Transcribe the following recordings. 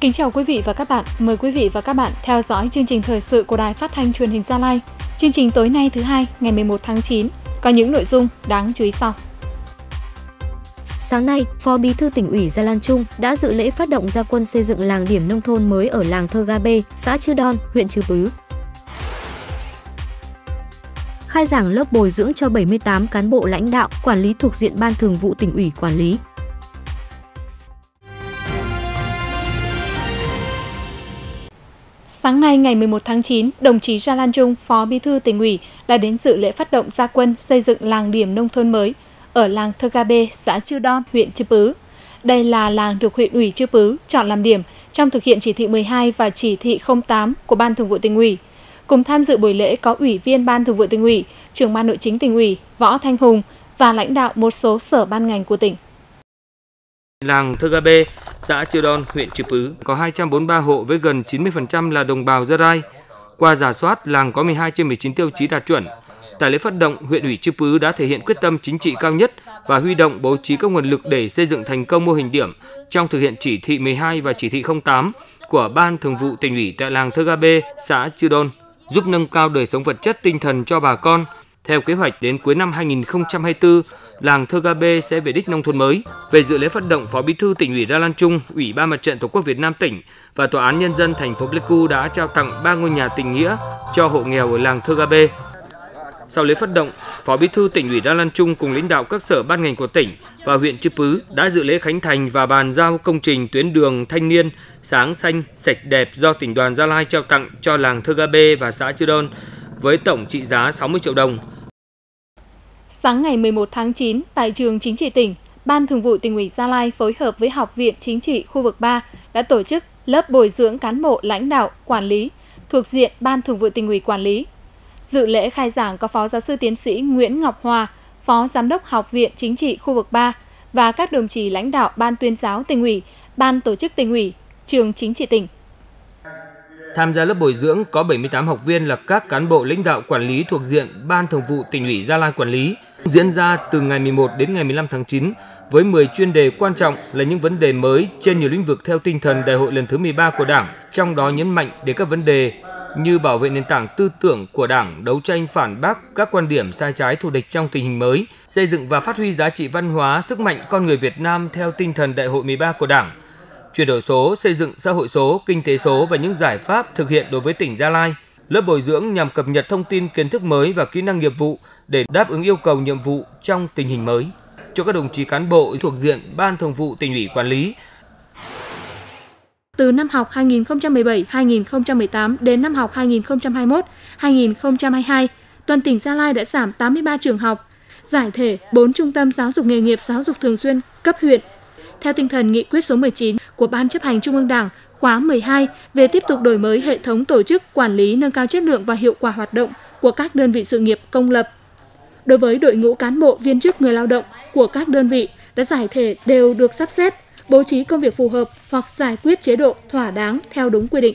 Kính chào quý vị và các bạn. Mời quý vị và các bạn theo dõi chương trình thời sự của Đài Phát thanh Truyền hình Gia Lai. Chương trình tối nay thứ hai, ngày 11 tháng 9 có những nội dung đáng chú ý sau. Sáng nay, Phó Bí thư tỉnh ủy Gia Lan Trung đã dự lễ phát động gia quân xây dựng làng điểm nông thôn mới ở làng Thơ Ga B, xã Chư Đon, huyện Chư Pứ. Khai giảng lớp bồi dưỡng cho 78 cán bộ lãnh đạo, quản lý thuộc diện Ban Thường vụ tỉnh ủy quản lý. Sáng nay ngày 11 tháng 9, đồng chí Gia Lan Trung, Phó Bí thư tỉnh ủy đã đến dự lễ phát động gia quân xây dựng làng điểm nông thôn mới ở làng Thơ Ga Bê, xã Chư Đon, huyện Chư Pứ. Đây là làng được huyện ủy Chư Pứ chọn làm điểm trong thực hiện chỉ thị 12 và chỉ thị 08 của Ban Thường vụ tỉnh ủy. Cùng tham dự buổi lễ có Ủy viên Ban Thường vụ tỉnh ủy, Trưởng ban Nội chính tỉnh ủy Võ Thanh Hùng và lãnh đạo một số sở ban ngành của tỉnh. Làng Thơ Ga Bê, xã Chư Đon, huyện Chư Pứ có 243 hộ với gần 90% là đồng bào Gia Rai. Qua giả soát, làng có 12 trên 19 tiêu chí đạt chuẩn. Tại lễ phát động, huyện ủy Chư Pứ đã thể hiện quyết tâm chính trị cao nhất và huy động bố trí các nguồn lực để xây dựng thành công mô hình điểm trong thực hiện chỉ thị 12 và chỉ thị 08 của Ban Thường vụ tỉnh ủy tại làng Thơ Ga Bê, xã Chư Đôn, giúp nâng cao đời sống vật chất tinh thần cho bà con. Theo kế hoạch đến cuối năm 2024, làng Thơ Ga B sẽ về đích nông thôn mới. Về dự lễ phát động, Phó Bí thư tỉnh ủy Ra Lan Trung, Ủy ban Mặt trận Tổ quốc Việt Nam tỉnh và Tòa án Nhân dân thành phố Pleiku đã trao tặng 3 ngôi nhà tình nghĩa cho hộ nghèo ở làng Thơ Ga B. Sau lễ phát động, Phó Bí thư tỉnh ủy Đa Lan Trung cùng lãnh đạo các sở ban ngành của tỉnh và huyện Chư Pứ đã dự lễ khánh thành và bàn giao công trình tuyến đường thanh niên sáng xanh sạch đẹp do tỉnh đoàn Gia Lai trao tặng cho làng Thơ Ga B và xã Chư Đôn với tổng trị giá 60 triệu đồng. Sáng ngày 11 tháng 9, tại trường Chính trị tỉnh, Ban Thường vụ tỉnh ủy Gia Lai phối hợp với Học viện Chính trị khu vực 3 đã tổ chức lớp bồi dưỡng cán bộ lãnh đạo, quản lý thuộc diện Ban Thường vụ tỉnh ủy quản lý Dự lễ khai giảng có Phó Giáo sư Tiến sĩ Nguyễn Ngọc Hòa, Phó Giám đốc Học viện Chính trị khu vực 3 và các đồng chí lãnh đạo Ban tuyên giáo tỉnh ủy, Ban tổ chức tỉnh ủy, trường chính trị tỉnh. Tham gia lớp bồi dưỡng có 78 học viên là các cán bộ lãnh đạo quản lý thuộc diện Ban Thường vụ tỉnh ủy Gia Lai quản lý, diễn ra từ ngày 11 đến ngày 15 tháng 9 với 10 chuyên đề quan trọng là những vấn đề mới trên nhiều lĩnh vực theo tinh thần đại hội lần thứ 13 của Đảng, trong đó nhấn mạnh đến các vấn đề như bảo vệ nền tảng tư tưởng của Đảng, đấu tranh phản bác các quan điểm sai trái thù địch trong tình hình mới, xây dựng và phát huy giá trị văn hóa, sức mạnh con người Việt Nam theo tinh thần Đại hội 13 của Đảng, chuyển đổi số, xây dựng xã hội số, kinh tế số và những giải pháp thực hiện đối với tỉnh Gia Lai. Lớp bồi dưỡng nhằm cập nhật thông tin kiến thức mới và kỹ năng nghiệp vụ để đáp ứng yêu cầu nhiệm vụ trong tình hình mới. Cho các đồng chí cán bộ thuộc diện Ban Thường vụ tỉnh ủy quản lý từ năm học 2017-2018 đến năm học 2021-2022, toàn tỉnh Gia Lai đã giảm 83 trường học, giải thể 4 trung tâm giáo dục nghề nghiệp giáo dục thường xuyên cấp huyện. Theo tinh thần nghị quyết số 19 của Ban chấp hành Trung ương Đảng khóa 12 về tiếp tục đổi mới hệ thống tổ chức quản lý nâng cao chất lượng và hiệu quả hoạt động của các đơn vị sự nghiệp công lập. Đối với đội ngũ cán bộ viên chức người lao động của các đơn vị đã giải thể đều được sắp xếp bố trí công việc phù hợp hoặc giải quyết chế độ thỏa đáng theo đúng quy định.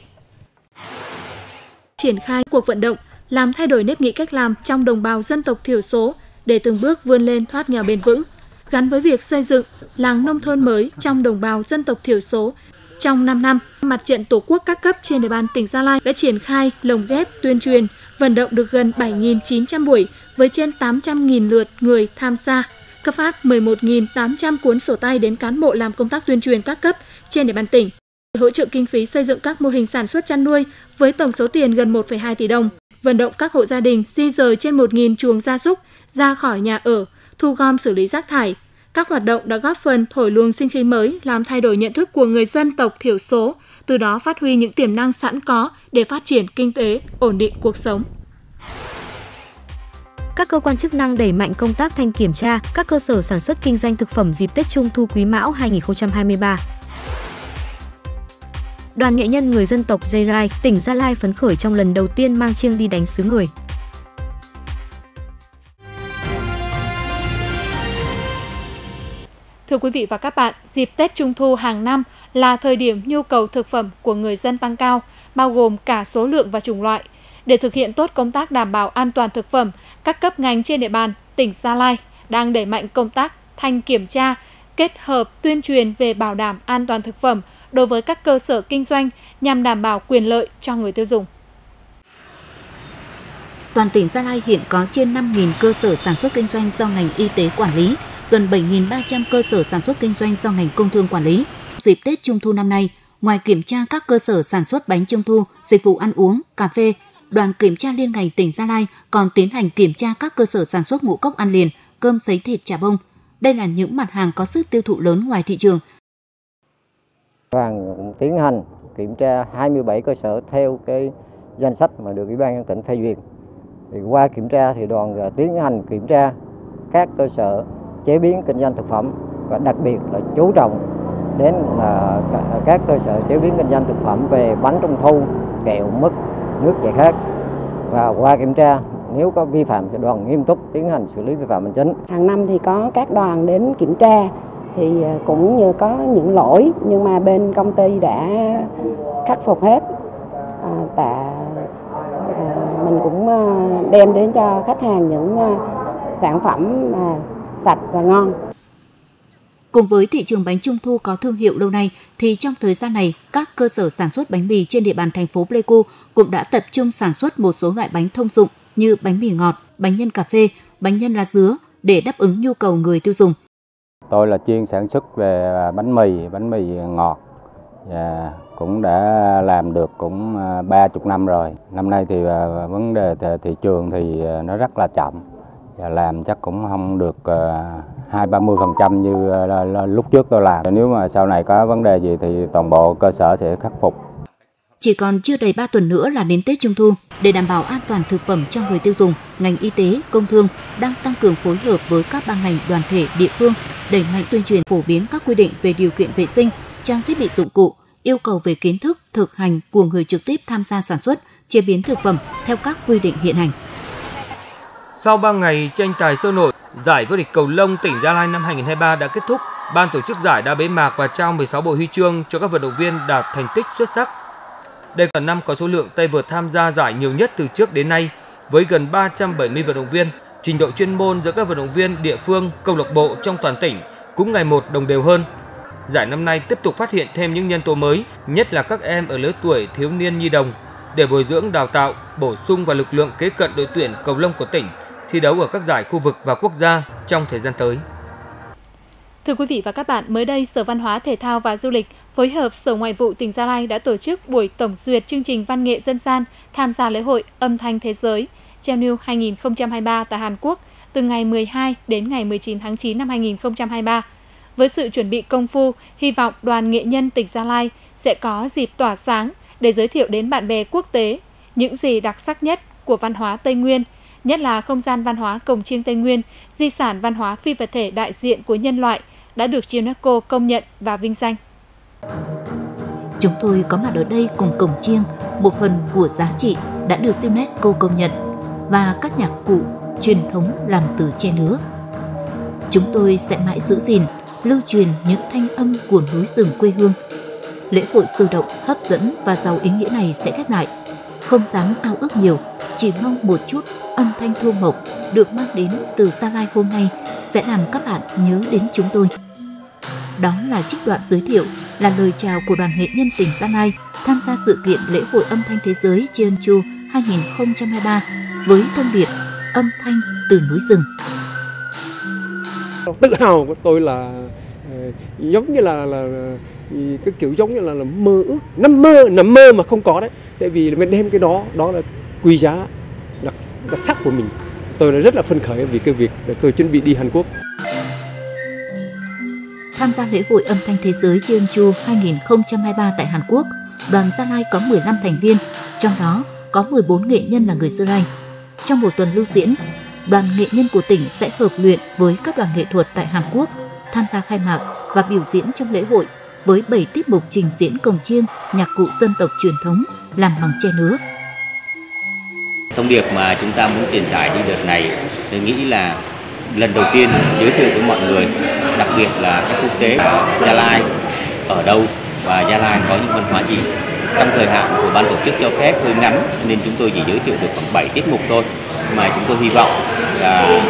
Triển khai cuộc vận động làm thay đổi nếp nghĩ cách làm trong đồng bào dân tộc thiểu số để từng bước vươn lên thoát nghèo bền vững, gắn với việc xây dựng làng nông thôn mới trong đồng bào dân tộc thiểu số. Trong 5 năm, mặt trận Tổ quốc các cấp trên địa bàn tỉnh Gia Lai đã triển khai lồng ghép tuyên truyền, vận động được gần 7.900 buổi với trên 800.000 lượt người tham gia cấp phát 11.800 cuốn sổ tay đến cán bộ làm công tác tuyên truyền các cấp trên địa bàn tỉnh, hỗ trợ kinh phí xây dựng các mô hình sản xuất chăn nuôi với tổng số tiền gần 1,2 tỷ đồng, vận động các hộ gia đình di rời trên 1.000 chuồng gia súc ra khỏi nhà ở, thu gom xử lý rác thải. Các hoạt động đã góp phần thổi luồng sinh khí mới, làm thay đổi nhận thức của người dân tộc thiểu số, từ đó phát huy những tiềm năng sẵn có để phát triển kinh tế, ổn định cuộc sống các cơ quan chức năng đẩy mạnh công tác thanh kiểm tra các cơ sở sản xuất kinh doanh thực phẩm dịp Tết Trung thu Quý Mão 2023. Đoàn nghệ nhân người dân tộc Dây Rai, tỉnh Gia Lai phấn khởi trong lần đầu tiên mang chiêng đi đánh xứ người. Thưa quý vị và các bạn, dịp Tết Trung thu hàng năm là thời điểm nhu cầu thực phẩm của người dân tăng cao, bao gồm cả số lượng và chủng loại – để thực hiện tốt công tác đảm bảo an toàn thực phẩm, các cấp ngành trên địa bàn tỉnh Gia Lai đang đẩy mạnh công tác thanh kiểm tra, kết hợp tuyên truyền về bảo đảm an toàn thực phẩm đối với các cơ sở kinh doanh nhằm đảm bảo quyền lợi cho người tiêu dùng. Toàn tỉnh Gia Lai hiện có trên 5.000 cơ sở sản xuất kinh doanh do ngành y tế quản lý, gần 7.300 cơ sở sản xuất kinh doanh do ngành công thương quản lý. Dịp Tết Trung thu năm nay, ngoài kiểm tra các cơ sở sản xuất bánh trung thu, dịch vụ ăn uống, cà phê, đoàn kiểm tra liên ngành tỉnh Gia Lai còn tiến hành kiểm tra các cơ sở sản xuất ngũ cốc ăn liền, cơm sấy thịt chả bông. Đây là những mặt hàng có sức tiêu thụ lớn ngoài thị trường. Đoàn cũng tiến hành kiểm tra 27 cơ sở theo cái danh sách mà được Ủy ban nhân tỉnh phê duyệt. Thì qua kiểm tra thì đoàn tiến hành kiểm tra các cơ sở chế biến kinh doanh thực phẩm và đặc biệt là chú trọng đến là các cơ sở chế biến kinh doanh thực phẩm về bánh trung thu, kẹo, mứt, nước giải khát và qua kiểm tra nếu có vi phạm thì đoàn nghiêm túc tiến hành xử lý vi phạm hành chính. Hàng năm thì có các đoàn đến kiểm tra thì à, cũng như có những lỗi nhưng mà bên công ty đã khắc phục hết. À, tạ à, mình cũng à, đem đến cho khách hàng những à, sản phẩm mà sạch và ngon. Cùng với thị trường bánh trung thu có thương hiệu lâu nay, thì trong thời gian này, các cơ sở sản xuất bánh mì trên địa bàn thành phố Pleiku cũng đã tập trung sản xuất một số loại bánh thông dụng như bánh mì ngọt, bánh nhân cà phê, bánh nhân lá dứa để đáp ứng nhu cầu người tiêu dùng. Tôi là chuyên sản xuất về bánh mì, bánh mì ngọt và cũng đã làm được cũng 30 năm rồi. Năm nay thì à, vấn đề thị trường thì à, nó rất là chậm và làm chắc cũng không được ờ, hai ba mươi phần trăm như ờ, lúc trước tôi làm. Nếu mà sau này có vấn đề gì thì toàn bộ cơ sở sẽ khắc phục. Chỉ còn chưa đầy 3 tuần nữa là đến Tết Trung thu, để đảm bảo an toàn thực phẩm cho người tiêu dùng, ngành y tế, công thương đang tăng cường phối hợp với các ban ngành, đoàn thể, địa phương đẩy mạnh tuyên truyền phổ biến các quy định về điều kiện vệ sinh, trang thiết bị dụng cụ, yêu cầu về kiến thức, thực hành của người trực tiếp tham gia sản xuất, chế biến thực phẩm theo các quy định hiện hành. Sau 3 ngày tranh tài sôi nổi, giải vô địch cầu lông tỉnh Gia Lai năm 2023 đã kết thúc. Ban tổ chức giải đã bế mạc và trao 16 bộ huy chương cho các vận động viên đạt thành tích xuất sắc. Đây là năm có số lượng tay vợt tham gia giải nhiều nhất từ trước đến nay, với gần 370 vận động viên. Trình độ chuyên môn giữa các vận động viên địa phương, câu lạc bộ trong toàn tỉnh cũng ngày một đồng đều hơn. Giải năm nay tiếp tục phát hiện thêm những nhân tố mới, nhất là các em ở lứa tuổi thiếu niên nhi đồng, để bồi dưỡng đào tạo, bổ sung vào lực lượng kế cận đội tuyển cầu lông của tỉnh thi đấu ở các giải khu vực và quốc gia trong thời gian tới. Thưa quý vị và các bạn, mới đây Sở Văn hóa Thể thao và Du lịch phối hợp Sở Ngoại vụ tỉnh Gia Lai đã tổ chức buổi tổng duyệt chương trình văn nghệ dân gian tham gia lễ hội âm thanh thế giới Chennyu 2023 tại Hàn Quốc từ ngày 12 đến ngày 19 tháng 9 năm 2023. Với sự chuẩn bị công phu, hy vọng đoàn nghệ nhân tỉnh Gia Lai sẽ có dịp tỏa sáng để giới thiệu đến bạn bè quốc tế những gì đặc sắc nhất của văn hóa Tây Nguyên – nhất là không gian văn hóa Cổng Chiêng Tây Nguyên, di sản văn hóa phi vật thể đại diện của nhân loại đã được UNESCO công nhận và vinh danh. Chúng tôi có mặt ở đây cùng Cổng Chiêng, một phần của giá trị đã được UNESCO công nhận và các nhạc cụ truyền thống làm từ tre nứa. Chúng tôi sẽ mãi giữ gìn, lưu truyền những thanh âm của núi rừng quê hương. Lễ hội sôi động, hấp dẫn và giàu ý nghĩa này sẽ khép lại. Không dám ao ước nhiều, chỉ mong một chút âm thanh thu mộc được mang đến từ Gia Lai hôm nay sẽ làm các bạn nhớ đến chúng tôi. Đó là trích đoạn giới thiệu, là lời chào của đoàn nghệ nhân tỉnh Gia Lai tham gia sự kiện lễ hội âm thanh thế giới Jeonju 2023 với thông điệp âm thanh từ núi rừng. Tự hào của tôi là ờ, giống như là, là, là cái kiểu giống như là, là mơ ước, nằm mơ, nằm mơ mà không có đấy. Tại vì mình đem cái đó, đó là quý giá đặc đặc sắc của mình. Tôi đã rất là phấn khởi vì cái việc để tôi chuẩn bị đi Hàn Quốc. Tham gia lễ hội âm thanh thế giới Jeonju 2023 tại Hàn Quốc đoàn Gia Lai có 15 thành viên trong đó có 14 nghệ nhân là người Sơ Rai trong một tuần lưu diễn đoàn nghệ nhân của tỉnh sẽ hợp luyện với các đoàn nghệ thuật tại Hàn Quốc tham gia khai mạc và biểu diễn trong lễ hội với 7 tiết mục trình diễn cồng chiêng, nhạc cụ dân tộc truyền thống làm bằng tre nứa. Thông điệp mà chúng ta muốn truyền tải đi đợt này, tôi nghĩ là lần đầu tiên giới thiệu với mọi người, đặc biệt là khách quốc tế Gia Lai ở đâu và Gia Lai có những văn hóa gì. Trong thời hạn của ban tổ chức cho phép hơi ngắn nên chúng tôi chỉ giới thiệu được khoảng 7 tiết mục thôi. Mà chúng tôi hy vọng là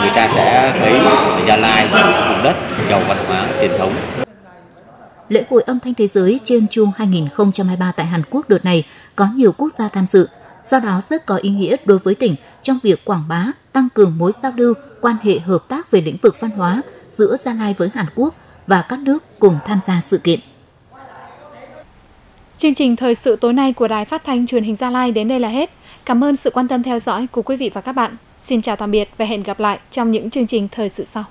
người ta sẽ thấy Gia Lai vùng đất giàu văn hóa truyền thống Lễ hội âm thanh thế giới trên chuông 2023 tại Hàn Quốc đợt này có nhiều quốc gia tham dự, do đó rất có ý nghĩa đối với tỉnh trong việc quảng bá, tăng cường mối giao lưu, quan hệ hợp tác về lĩnh vực văn hóa giữa Gia Lai với Hàn Quốc và các nước cùng tham gia sự kiện. Chương trình thời sự tối nay của Đài Phát thanh Truyền hình Gia Lai đến đây là hết. Cảm ơn sự quan tâm theo dõi của quý vị và các bạn. Xin chào tạm biệt và hẹn gặp lại trong những chương trình thời sự sau.